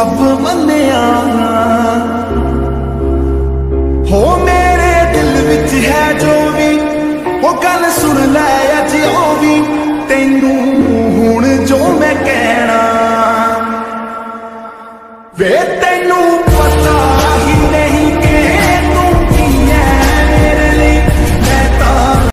ਰੱਬ ਮੰਨਿਆ ਹੋ ਮੇਰੇ ਦਿਲ ਵਿੱਚ ਹੈ ਜੋ ਵੀ, ਉਹ ਗੱਲ ਸੁਣ ਲੈ ਅੱਜ ਉਹ ਵੀ। ਤੈਨੂੰ ਹੁਣ ਜੋ ਮੈਂ ਕਹਿਣਾ ਵੇ, ਤੈਨੂੰ